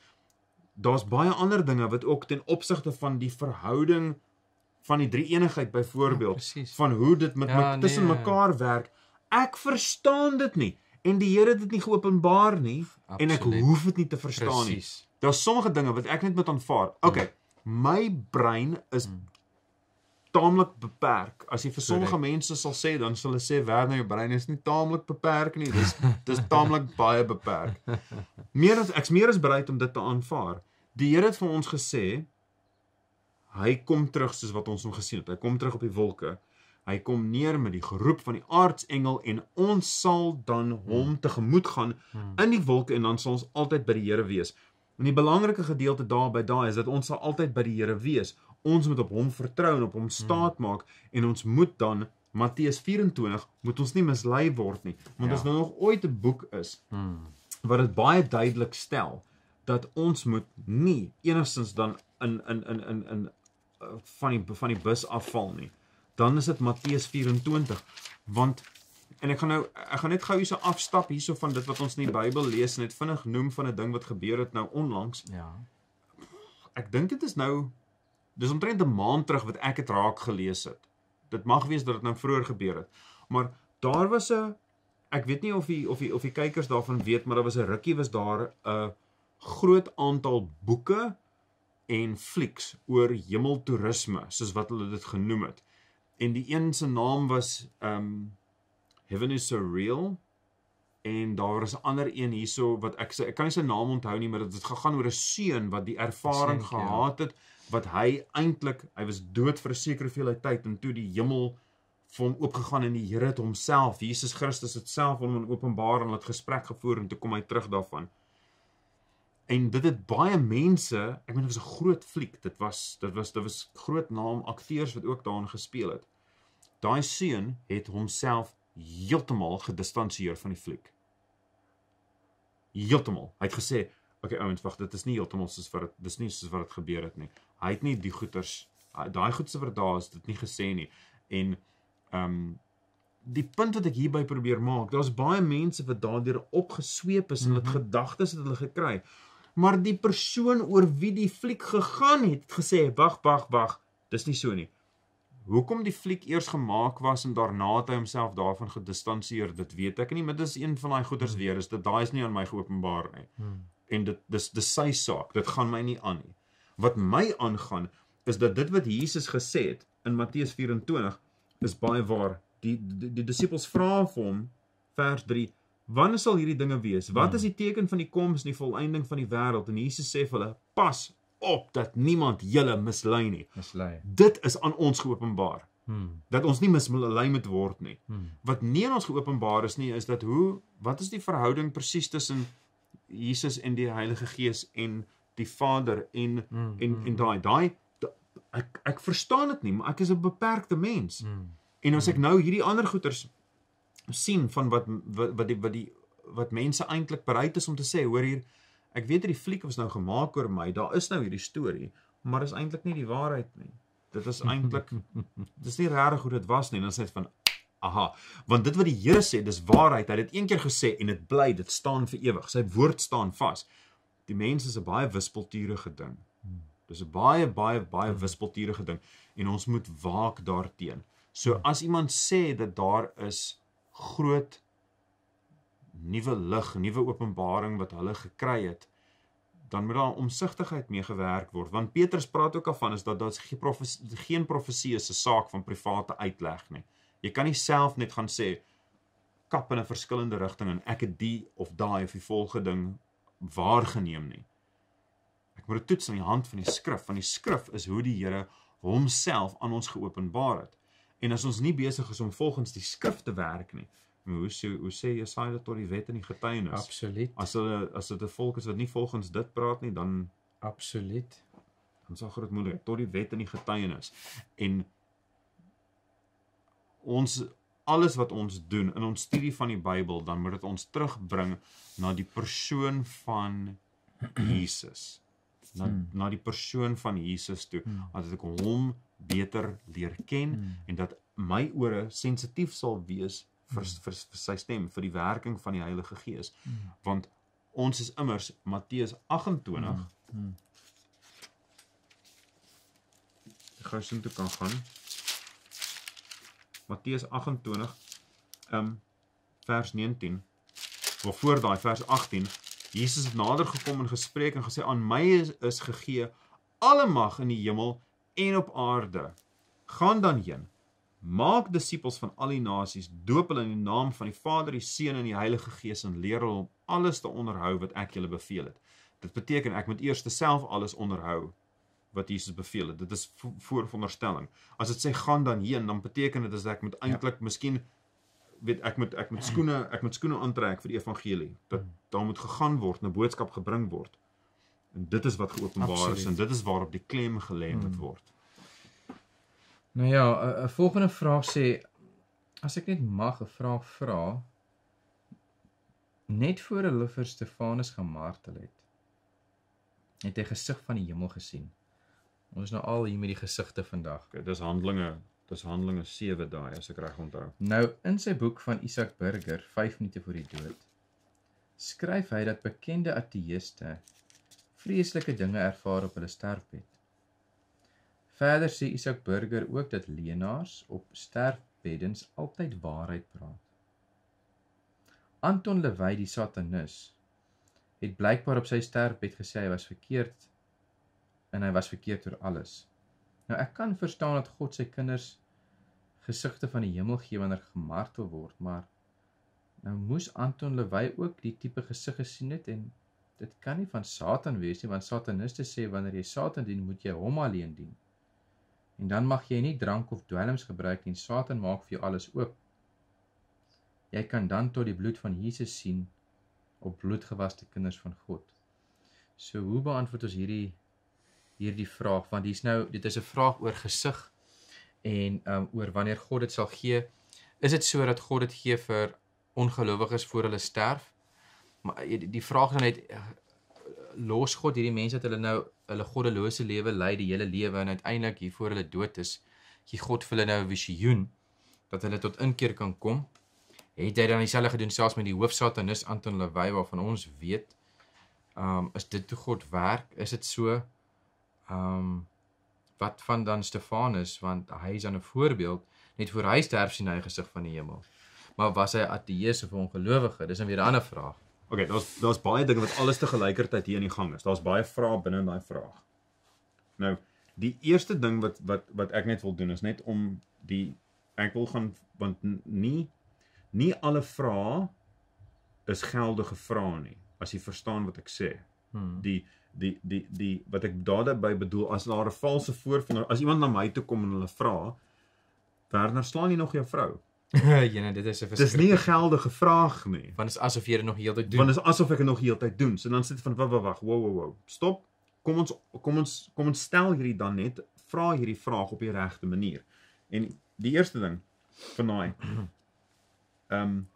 daar's baie ander dinge wat ook ten opsigte van die verhouding van die drie eenigheid byvoorbeeld Presies. van hoe dit met Ja, ja, tussen nee. mekaar werk. Ek verstaan dit nie en die Here het dit nie geopenbaar nie en ek Absoluut. hoef dit nie te verstaan nie. Presies. Daar's sommige dinge wat ek net moet aanvaar. Okay, my brein is Hmm. Taamlik beperk. As jy vir sommige mense sal sê, dan sal hulle sê Werner, jou brein is nie taamlik beperk nie. Dis [laughs] dis taamlik baie beperk. Meer as ek's meer as bereid om dit te aanvaar. Die Here het vir ons gesê hy kom terug soos wat ons hom gesien het. Hy kom terug op die wolke. Hy kom neer met die geroep van die aartsengel en ons sal dan hom tegemoet gaan Hmm. in die wolke en dan sal ons altyd by die Here wees. En die belangrike gedeelte daarby daai is dat ons sal altyd by die Here wees. Ons moet op hom vertrou en op hom staat maak en ons moet dan Matteus 24 moet ons nie mislei word nie. Want Ja. as daar nog ooit 'n boek is Hmm. wat dit baie duidelik stel dat ons moet nie enigstens dan in in in in in uh, van die van die bus afval nie. Dan is dit Matteus 24 want en ek gaan nou ek gaan net gou hierso afstap hierso van dit wat ons in die Bybel lees en net vinnig noem van 'n ding wat gebeur het nou onlangs. Ja. Ek dink dit is nou dis omtrent 'n maand terug wat ek dit raak gelees het. Dit mag wees dat dit nou vroeër gebeur het. Maar daar was 'n ek weet nie of die of die of die kykers daarvan weet, maar daar was 'n rukkie was daar 'n groot aantal boeke en flieks oor hemeltoerisme, soos wat hulle dit genoem het. En die een se naam was um Heaven is Surreal en daar is 'n ander een hierso wat ek ek kan nie sy naam onthou nie, maar dit het gegaan oor 'n seun wat die ervaring Seentjie, ja. gehad het wat hy eintlik hy was dood vir 'n sekere hoeveelheid tyd en toe die hemel vir hom oopgegaan en die Here het homself, Jesus Christus het self hom in openbaar en het gesprek gevoer en toe kom hy terug daarvan. En dit het baie mense, ek meen dit was 'n groot fliek. Dit was dit was dit was groot naam akteurs wat ook daarin gespeel het. Daai seun het homself heeltemal gedistansieer van die fliek. Heeltemal. Hy het gesê, "Oké okay, ouens, wag, dit is nie heeltemal soos wat dit dis nie soos wat dit gebeur het nie." Hy het nie die goeters daai goedse wat daar is, dit nie gesê nie. En ehm um, die punt wat ek hierby probeer maak, daar's baie mense wat daardeur opgesweep is en hulle Mhm. gedagtes het hulle gekry. Maar die persoon oor wie die fliek gegaan het, het gesê, "Wag, wag, wag, dis nie so nie." Hoekom die fliek eers gemaak was en daarna het hy homself daarvan gedistansieer, dit weet ek nie, maar dit is een van daai goeters weer, is dit daai is nie aan my geopenbaar nie. Hmm. En dit dis dis sy saak, dit gaan my nie aan nie. Wat my aangaan is dat dit wat Jesus gesê het in Matteus 24 is baie waar. Die die, die disippels vra vir hom vers 3 Wanneer sal hierdie dinge wees? Wat is die teken van die koms en die volëinding van die wêreld? En Jesus sê vir hulle: Pas op dat niemand julle mislei nie. Mislei. Dit is aan ons geopenbaar. Hmm. Dat ons nie mislei moet word nie. Hmm. Wat nie aan ons geopenbaar is nie, is dat hoe wat is die verhouding presies tussen Jesus en die Heilige Gees en die Vader en Hmm. en en daai daai da- ek ek verstaan dit nie, maar ek is 'n beperkte mens. Hmm. En as ek nou hierdie ander goeters sien van wat wat wat die wat die wat mense eintlik bereid is om te sê, hoor hier, ek weet hierdie fliek was nou gemaak oor my, daar is nou hierdie storie, maar is eintlik nie die waarheid nie. Dit is eintlik [laughs] dis nie regtig hoe dit was nie, dan sê dit van aha, want dit wat die Here sê, dis waarheid. Hy het dit een keer gesê en dit bly, dit staan vir ewig. Sy woord staan vas. Die mens is 'n baie wispelturige ding. Dis 'n baie baie baie wispelturige ding en ons moet waak daarteen. So as iemand sê dat daar is groot nuwe lig, nuwe openbaring wat hulle gekry het, dan moet daar omsigtigheid mee gewerk word want Petrus praat ook af van is dat daar geen profesie geen profesie is 'n saak van private uitleg nie. Jy kan nie self net gaan sê kap in 'n verskillende rigting en ek het die of daai of die volgende ding waargeneem nie. Ek moet dit toets aan die hand van die skrif, want die skrif is hoe die Here homself aan ons geopenbaar het. En as ons nie besig is om volgens die skrif te werk nie, hoe sê hoe sê Jesaja tot die wet en die getuienis? Absoluut. As hulle as dit 'n volk is wat nie volgens dit praat nie, dan Absoluut. dan sal groot moeilik tot die wet en die getuienis. En ons alles wat ons doen in ons studie van die Bybel, dan moet dit ons terugbring na die persoon van Jesus. Na Hmm. na die persoon van Jesus toe, Hmm. dat ek hom beter leer ken Hmm. en dat my ore sensitief sal wees vir, vir vir sy stem, vir die werking van die Heilige Gees. Hmm. Want ons is immers Matteus 28 Hmm. Ek gou sin toe kan gaan. Matteus 28 um vers 19. Wel voor daai vers 18. Jesus het nader gekom en gespreek en gesê aan my is, is gegee alle mag in die hemel en op aarde. Gaan dan heen. Maak disippels van al die nasies, doop hulle in die naam van die Vader, die Seun en die Heilige Gees en leer hulle om alles te onderhou wat ek julle beveel het. Dit beteken ek moet eers self alles onderhou wat Jesus beveel het. Dit is vo- vooronderstelling. As dit sê gaan dan heen, dan beteken dit is dat ek moet eintlik ja. miskien weet ek moet ek moet skoene ek moet skoene aantrek vir die evangelie. Dat daar moet gegaan word, 'n boodskap gebring word. En dit is wat geopenbaar is Absoluut. en dit is waarop die klem gelê moet Hmm. word. Nou ja, 'n volgende vraag sê as ek net mag 'n vraag vra net voor hulle vir Stefanus gemartel het. Het hy gesig van die hemel gesien. Ons nou al hier met die gesigte vandag. Okay, dis Handelinge, dis Handelinge 7 daai as ek reg onthou. Nou in sy boek van Isaac Burger 5 minute voor die dood skryf hy dat bekende ateëste vreeslike dinge ervaar op hulle sterfbed. Verder sê Isaac Burger ook dat leenaars op sterfbeddens altyd waarheid praat. Anton Lewey die satanis het blykbaar op sy sterfbed gesê hy was verkeerd en hy was verkeerd oor alles. Nou ek kan verstaan dat God sy kinders gesigte van die hemel gee wanneer gemartel word, maar nou moes Anton Lewey ook die tipe gesig gesien het en dit kan nie van Satan wees nie want sataniste sê wanneer jy Satan dien, moet jy hom alleen dien. En dan mag jy nie drank of dwelms gebruik nie. Satan maak vir jou alles oop. Jy kan dan tot die bloed van Jesus sien op bloedgewaste kinders van God. So hoe beantwoord ons hierdie hierdie vraag want dis nou dit is 'n vraag oor gesig en um oor wanneer God dit sal gee. Is dit so dat God dit gee vir ongelowiges voor hulle sterf? Maar die, die vraag dan net eh, los God hierdie mense dat hulle nou hulle goddelose lewe lei die hele lewe en uiteindelik hier voor hulle dood is, gee God vir hulle nou 'n visioen dat hulle tot inkeer kan kom. Het hy dan dieselfde gedoen selfs met die hoofsatanis Anton Lewey waarvan ons weet? Um is dit hoe God werk? Is dit so? Um wat van dan Stefanus want hy is dan 'n voorbeeld net voor hy sterf sien hy gesig van die hemel. Maar was hy ateïs of ongelowige? Dis 'n weer 'n ander vraag. Okay, daar's daar's baie dinge wat alles te gelykertyd hier in die gang is. Daar's baie vrae binne in daai vraag. Nou, die eerste ding wat wat wat ek net wil doen is net om die ek wil gaan want n- nie nie alle vrae is geldige vrae nie. As jy verstaan wat ek sê. Hmm. Die die die die wat ek daarbey bedoel as daar 'n valse voorvinger as iemand na my toe kom en hulle vra Werner slaan jy nog jou vrou? [laughs] Jene, dit is 'n Dis nie 'n geldige vraag nie. want is asof jy dit nog heeltyd doen. Want is asof ek dit nog heeltyd doen. So dan sit van wag wag wag, wow wow wow. Stop. Kom ons kom ons kom ons stel hierdie dan net vra hierdie vraag op die regte manier. En die eerste ding van daai [clears throat] ehm um,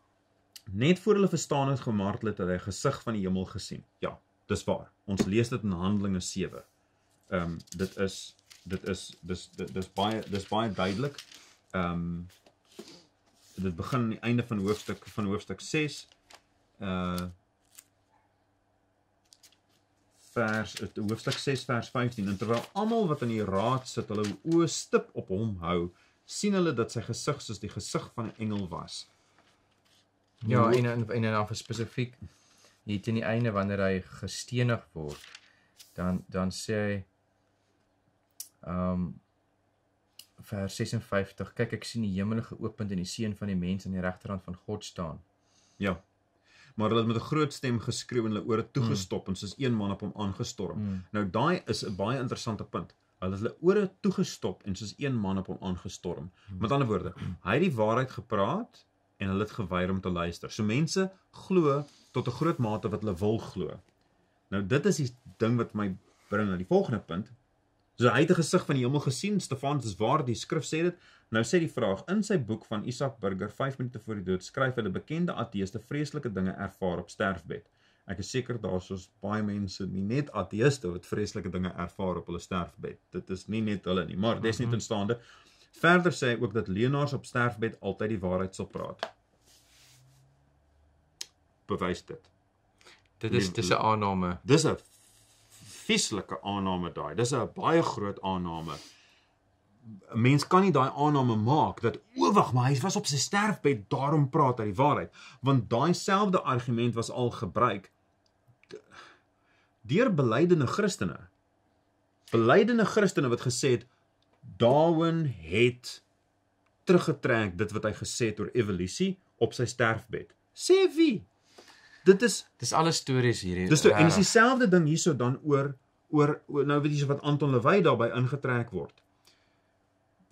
net voor hulle verstaan het gemartel het hulle gesig van die hemel gesien. Ja, dis waar. Ons lees dit in Handelinge 7. Ehm um, dit is dit is dis dit, dis baie dis baie duidelik. Ehm um, dit begin aan die einde van hoofstuk van hoofstuk 6 uh vers het- hoofstuk 6 vers 15 en terwyl almal wat in die raad sit hulle oë stip op hom hou sien hulle dat sy gesig soos die gesig van 'n engel was. Ja, en en en dan spesifiek hier teen die einde wanneer hy gestenig word, dan dan sê hy um, vers 56 kyk ek sien die hemel geopen en die seun van die mens aan die regterhand van God staan. Ja. Maar hulle het met 'n groot stem geskreeu en hulle ore toegestop en soos een man op hom aangestorm. Mm. Nou daai is 'n baie interessante punt. Hulle het hulle ore toegestop en soos een man op hom aangestorm. Met ander woorde, hy het die waarheid gepraat en hulle het geweier om te luister. So mense glo tot 'n groot mate wat hulle wil glo. Nou dit is die ding wat my bring na die volgende punt. So hy het 'n gesig van die hemel gesien. Stefanus is waar die skrif sê dit. Nou sê die vraag in sy boek van Isak Burger 5 minute voor die dood skryf hy dat bekende ateëste vreeslike dinge ervaar op sterfbed. Ek is seker daar's soos baie mense, nie net ateëste wat vreeslike dinge ervaar op hulle sterfbed. Dit is nie net hulle nie, maar desnietenstaande verder sê hy ook dat leenaars op sterfbed altyd die waarheid sal praat. Bewys dit. Dit is dis 'n aanname. Dis 'n vieslike aanname daai. Dis 'n baie groot aanname. 'n Mens kan nie daai aanname maak dat o wag, maar hy was op sy sterfbed, daarom praat hy die waarheid, want daai selfde argument was al gebruik deur belydende Christene. Belydende Christene wat gesê het Darwin het teruggetrek dit wat hy gesê het oor evolusie op sy sterfbed. Sê wie? Dit is Dis alles stories hierdie. Dis toe, en dis regtig. dieselfde ding hierso dan oor oor, oor nou weet jy so wat Anton Lewey daarbey ingetrek word.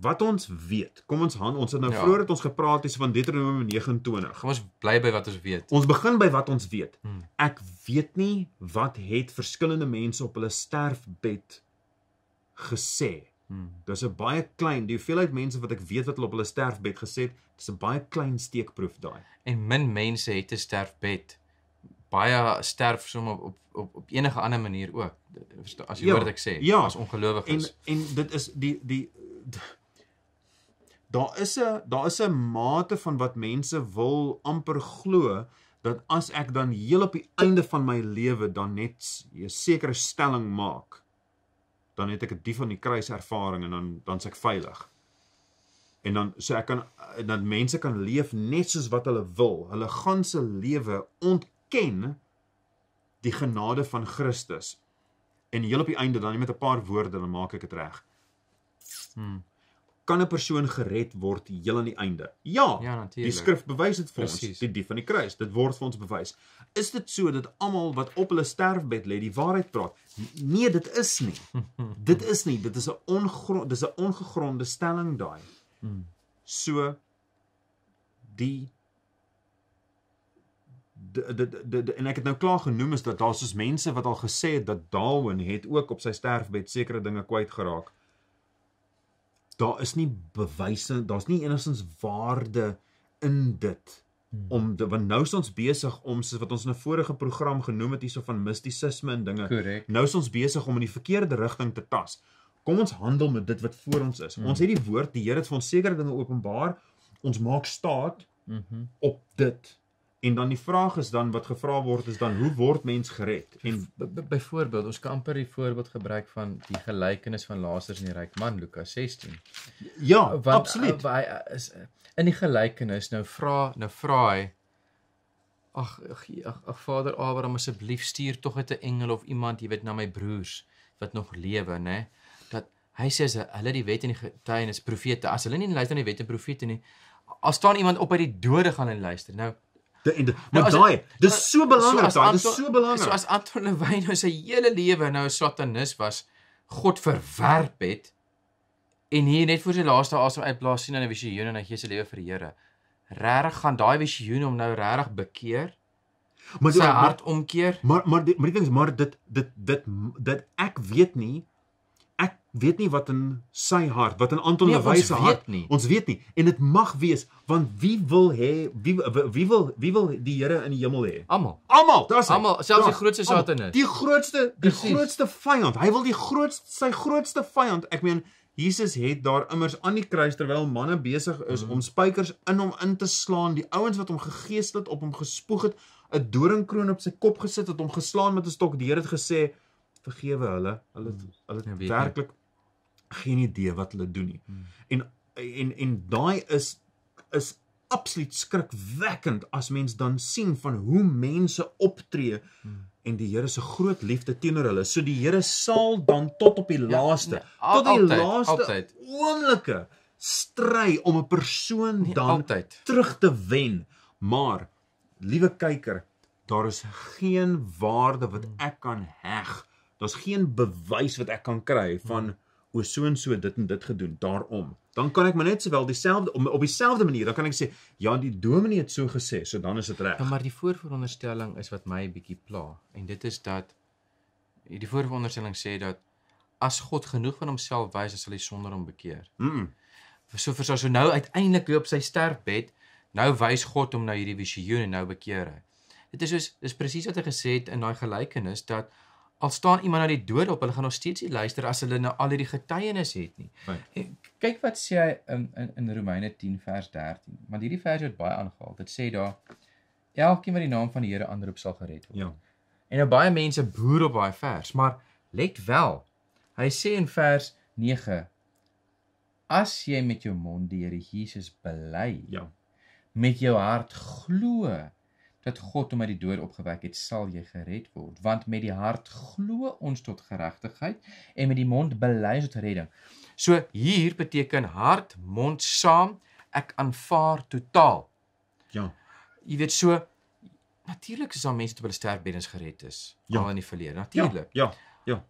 Wat ons weet. Kom ons han, ons het nou Ja. ja. vroeër het ons gepraat hierso van Deuteronomium 29. Kom ons bly by wat ons weet. Ons begin by wat ons weet. Hmm. Ek weet nie wat het verskillende mense op hulle sterfbed gesê. Hmm. Dis 'n baie klein, die hoeveelheid mense wat ek weet wat hulle op hulle sterfbed gesê het, dis 'n baie klein steekproef daai. En min mense het 'n sterfbed. Baie sterf sommer op op op, op enige ander manier ook. As jy Ja, hoor wat ek sê, ja. as En ongelowiges. en dit is die die daar is 'n daar is 'n mate van wat mense wil amper glo dat as ek dan heel op die einde van my lewe dan net 'n sekere stelling maak dan het ek 'n dief van die kruis ervaring en dan dan's ek veilig. En dan so ek kan dat mense kan leef net soos wat hulle wil. Hulle ganse lewe ontken die genade van Christus. En heel op die einde dan net met 'n paar woorde dan maak ek dit reg. Hmm. Kan 'n persoon gered word heel aan die einde? Ja. Ja, natuurlik. Die skrif bewys dit vir Presies. ons, die dief van die kruis. Dit word vir ons bewys. Is dit so dat almal wat op hulle sterfbed lê, die waarheid praat? Nee, [laughs] dit is nie. Dit is nie. Dit is 'n ongrond dis 'n ongegronde stelling daai. Hmm. So die de, en ek het nou klaar genoem is dat daar soos mense wat al gesê het dat Darwin het ook op sy sterfbed sekere dinge kwyt geraak. Daar is nie bewyse, daar's nie enigstens waarde in dit Hmm. om de, want nou is ons besig om soos wat ons in 'n vorige program genoem het hierso van mistisisme en dinge. Korrek. Nou is ons besig om in die verkeerde rigting te tas. Kom ons handel met dit wat voor ons is. Hmm. Ons het die woord, die Here het vir ons sekere dinge openbaar. Ons maak staat Mhm. op dit. En dan die vraag is dan wat gevra word is dan hoe word mens gered? En Byvoorbeeld, ons kan amper die voorbeeld gebruik van die gelykenis van Lazarus en die ryk man Lukas 16. ja, Want absoluut. uh, hy uh, is uh, in die gelykenis nou vra nou vra hy Ag ag ag, ag Vader Abraham asseblief stuur tog net 'n engel of iemand, jy weet, na my broers wat nog lewe, nê? Dat hy sê as hulle die wet en die getuienis profete, as hulle nie luister na die wet en profete nie, as staan iemand op uit die dode gaan en luister. Nou en de, Nou, maar as- daai, dis so belangrik, as daai, dis so belangrik. So as Anton Lewyn nou sy hele lewe nou 'n satanis was, God verwerp het en hier net voor sy laaste asem uitblaas sien in 'n visioen en hy gee sy lewe vir die Here. Regtig gaan daai visioen hom nou regtig bekeer? maar, Sy hart omkeer? maar maar die, maar die ding is maar dit dit dit dit ek weet nie ek weet nie wat in sy hart, wat in Anton Nee, se weet hart. nie. Ons weet nie en dit mag wees want wie wil hê wie wie wil wie wil die Here in die hemel hê? Almal. Almal, daar's. Almal, selfs die grootste almal. satanis. Die grootste die Presies. grootste vyand. Hy wil die grootste sy grootste vyand. Ek meen Jesus het daar immers aan die kruis terwyl manne besig is Mhm. om spykers in hom in te slaan, die ouens wat hom gegeesel het, op hom gespoeg het, 'n doringkroon op sy kop gesit het, hom geslaan met 'n stok. Die Here het gesê, "Vergewe hulle. Hulle het- hulle Ja, het weet werklik geen idee wat hulle doen nie." En en en daai is is absoluut skrikwekkend as mens dan sien van hoe mense optree Hmm. en die Here se groot liefde teenoor hulle. So die Here sal dan tot op die laaste, nee, al- tot die altyd, laaste altyd. oomblikke stry om 'n persoon Nie dan altyd. terug te wen. Maar liewe kyker, daar is geen waarde wat Hmm. ek kan heg. Daar's geen bewys wat ek kan kry van o so en so dit en dit gedoen daarom. Dan kan ek maar net sowel dieselfde op, op dieselfde manier, dan kan ek sê ja, die dominee het so gesê, so dan is dit reg. Ja, maar die voorveronderstelling is wat my 'n bietjie pla en dit is dat die voorveronderstelling sê dat as God genoeg van homself wys, sal hy sonder hom bekeer. Mm. So vir so nou uiteindelik op sy sterfbed, nou wys God hom nou hierdie visioen en nou bekeer hy. Dit is soos dis presies wat hy gesê het in daai gelykenis dat al staan iemand na die dood op, hulle gaan nog steeds nie luister as hulle nou al hierdie getuienis het nie. Right. En Kyk wat sê hy in in, in Romeine 10 vers 13. Want hierdie vers word baie aangehaal. Dit sê daar elkeen wat die naam van die Here aanroep sal gered word. Ja. En nou baie mense boer op daai vers, maar let wel. Hy sê in vers 9: As jy met jou mond die Here Jesus bely, Ja. met jou hart glo dat God hom uit die dood opgewek het, sal jy gered word, want met die hart glo ons tot geregtigheid en met die mond bely ons tot redding. So hier beteken hart, mond saam, ek aanvaar totaal. Ja. Jy weet so natuurlik is daar mense wat hulle sterfbeddens gered is Ja. al in die verlede, Ja. natuurlik. Ja. Ja.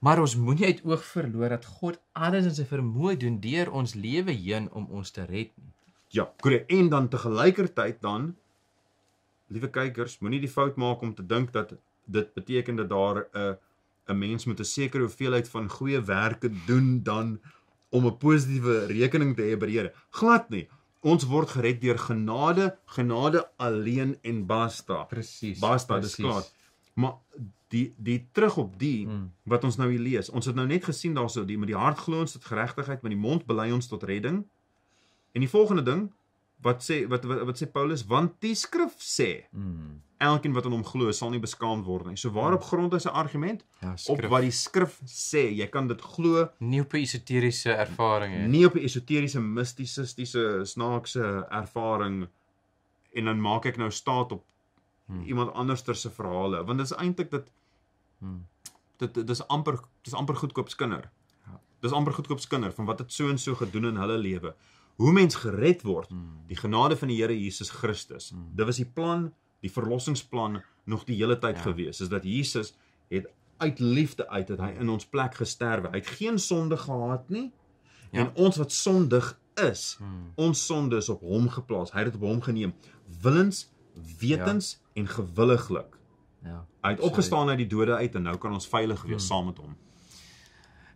Maar ons moenie uit oog verloor dat God alles in sy vermoë doen deur ons lewe heen om ons te red. Ja, korrek. En dan te gelykertyd dan liewe kykers, moenie die fout maak om te dink dat dit beteken dat daar 'n 'n mens met 'n sekere hoeveelheid van goeie werke doen dan om 'n positiewe rekening te hê by die Here. Glad nie. Ons word gered deur genade, genade alleen en basta. Presies. Basta, dis klaar. Maar die die terug op die Mm. wat ons nou hier lees. Ons het nou net gesien daarso die met die hart glo ons tot geregtigheid, met die mond bely ons tot redding. En die volgende ding wat sê wat wat, wat sê Paulus want die skrif sê Mm. elkeen wat aan hom glo sal nie beskaamd word nie. So waarop grond is 'n argument? Ja, Op wat die skrif sê. Jy kan dit glo nie op 'n esoteriese ervaring hê. nie op 'n esoteriese mistiesistiese snaakse ervaring en dan maak ek nou staat op Hmm. iemand anderster se verhale want dit is eintlik dit Hmm. dit dit is amper dis amper goedkoop skinder. Ja. Dis amper goedkoop skinder van wat het so en so gedoen in hulle lewe. Hoe mens gered word, Hmm. die genade van die Here Jesus Christus. Hmm. Dit was die plan, die verlossingsplan nog die hele tyd Ja. gewees. Is dat Jesus het uit liefde uit het hy in ons plek gesterwe. Hy het geen sonde gehad nie. Ja. En ons wat sondig is, Hmm. ons sonde is op hom geplaas. Hy het dit op hom geneem. Willens, wetens ja. en gewilliglik. Ja. Hy het opgestaan uit die dode uit en nou kan ons veilig wees Hmm. saam met hom.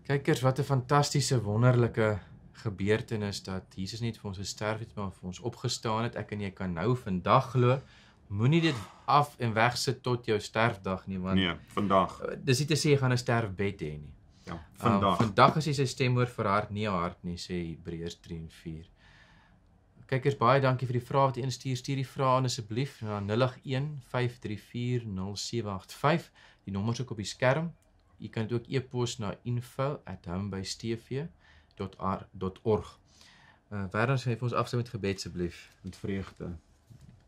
Kykers, wat 'n fantastiese wonderlike gebeurtenis dat Jesus nie vir ons gesterf het maar vir ons opgestaan het. Ek en jy kan nou vandag glo. Moenie dit af en wegsit tot jou sterfdag nie want Nee, vandag. uh, dis nie te sê jy gaan 'n sterfbed hê nie. Ja, Vandag. vandag. Uh, vandag is hy sy stem hoor vir hart nie hart nie sê Hebreërs 3 en 4. Kykers baie dankie vir die vrae wat instuur. Stuur die vrae aan asseblief na 081 534 0785. Die nommer is ook op die skerm. Jy kan dit ook e-pos na info@homebystv.org. Uh Werner sê vir ons afsluit met gebed asseblief. met vreugde.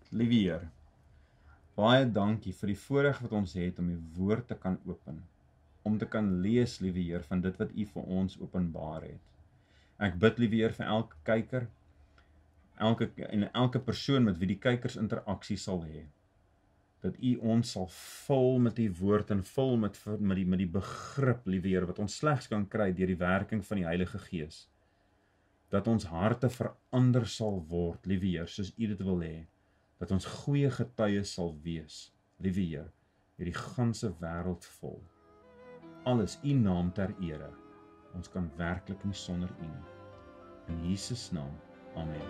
Liewe Heer, baie dankie vir die voorreg wat ons het om u woord te kan open. Om te kan lees, liewe Heer, van dit wat u vir ons openbaar het. Ek bid liewe Heer vir elke kyker, elke en elke persoon met wie die kykers interaksie sal hê. Dat u ons sal vul met u woord en vul met met die met die begrip, liewe Heer, wat ons slegs kan kry deur die werking van die Heilige Gees. Dat ons harte verander sal word, liewe Heer, soos u dit wil hê. Dat ons goeie getuies sal wees, liewe Heer, hierdie ganse wêreld vol. Alles u naam ter ere. Ons kan werklik nie sonder u nie. In Jesus naam. Amen.